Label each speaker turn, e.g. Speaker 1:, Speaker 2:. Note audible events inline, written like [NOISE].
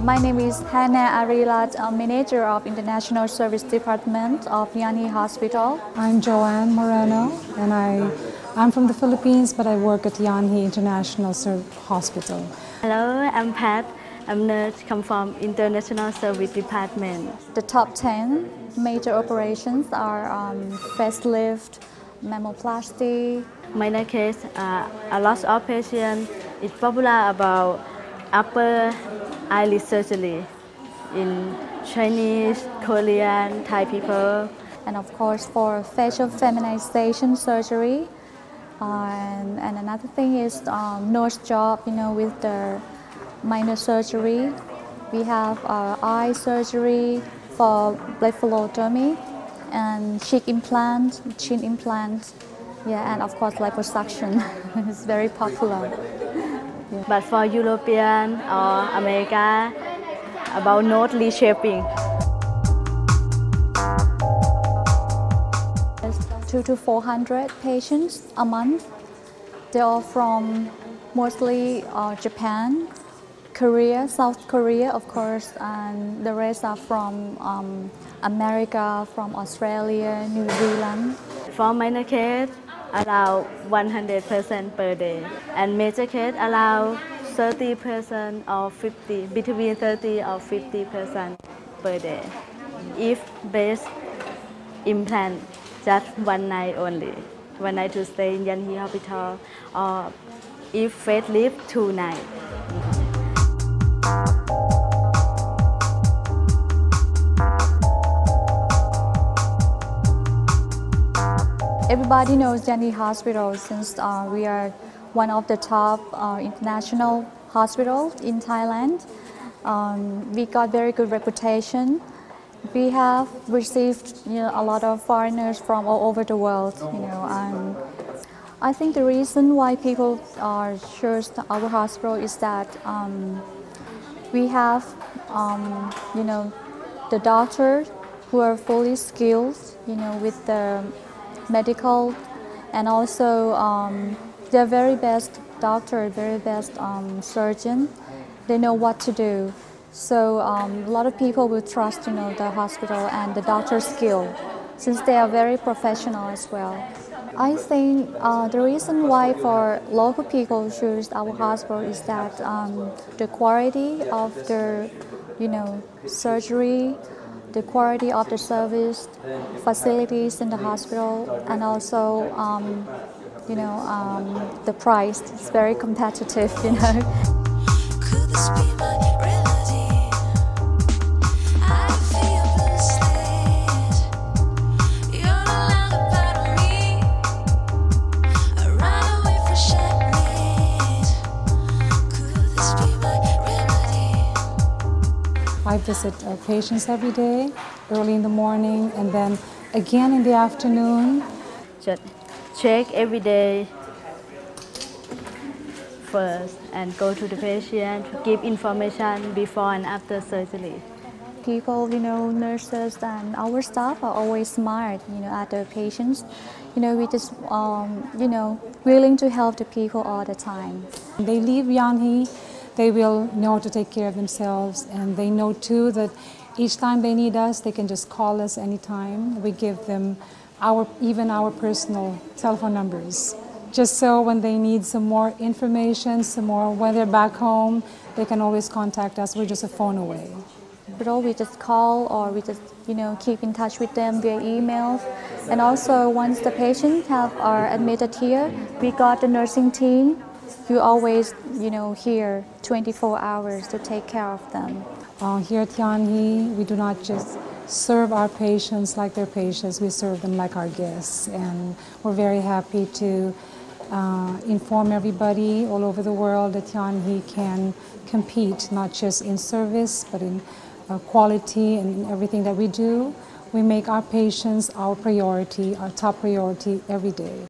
Speaker 1: My name is Hannah Arilat, uh, Manager of International Service Department of Yanhee Hospital.
Speaker 2: I'm Joanne Moreno, and I, I'm from the Philippines, but I work at Yanhee International Ser- Hospital.
Speaker 3: Hello, I'm Pat. I'm nurse, come from International Service Department.
Speaker 1: The top 10 major operations are um, facelift, mammoplasty.
Speaker 3: Minor case, uh, a lot of patients is popular about upper eyelid surgery in Chinese, Korean, Thai people.
Speaker 1: And of course, for facial feminization surgery. And, and another thing is um, nurse job, you know, with the minor surgery. We have uh, eye surgery for blepharotomy and cheek implant, chin implant, yeah, and of course liposuction. [LAUGHS] it's very popular.
Speaker 3: But for European or America, about nose reshaping.
Speaker 1: Two to 400 patients a month. They are from mostly uh, Japan, Korea, South Korea, of course, and the rest are from um, America, from Australia, New Zealand.
Speaker 3: For minor case, allow 100% per day, and major case allow 30% or 50, between 30 or 50% per day. If base implant, just one night only, one night to stay in Yanhee Hospital, or if facelift, two nights.
Speaker 1: Everybody knows Yanhee Hospital since uh, we are one of the top uh, international hospitals in Thailand. Um, we got very good reputation. We have received you know, a lot of foreigners from all over the world. You know, and I think the reason why people are choose our hospital is that um, we have, um, you know, the doctors who are fully skilled, you know, with the medical, and also um, very best doctor, very best um, surgeon. They know what to do. So um, a lot of people will trust, you know, the hospital and the doctor's skill, since they are very professional as well. I think uh, the reason why for local people choose our hospital is that um, the quality of the, you know, surgery, the quality of the service, facilities in the hospital, and also, um, you know, um, the price. It's very competitive, [LAUGHS] you know.
Speaker 4: I
Speaker 2: visit uh, patients every day, early in the morning, and then again in the afternoon.
Speaker 3: Check every day first and go to the patient, give information before and after surgery.
Speaker 1: people, you know, nurses and our staff are always smart, you know, at the patients. You know, we just, um, you know, willing to help the people all the time.
Speaker 2: They leave Yanhee, they will know to take care of themselves, and they know too that each time they need us, they can just call us anytime. We give them our, even our personal telephone numbers. Just so when they need some more information, some more, when they're back home, they can always contact us. We're just a phone away.
Speaker 1: But all we just call or we just, you know, keep in touch with them via emails. And also, once the patients have are admitted here, we got the nursing team who always, you know, here 24 hours to take care of them.
Speaker 2: Uh, here at Yanhee, we do not just serve our patients like their patients, we serve them like our guests. And we're very happy to uh, inform everybody all over the world that Yanhee can compete not just in service but in uh, quality and in everything that we do. We make our patients our priority, our top priority every day.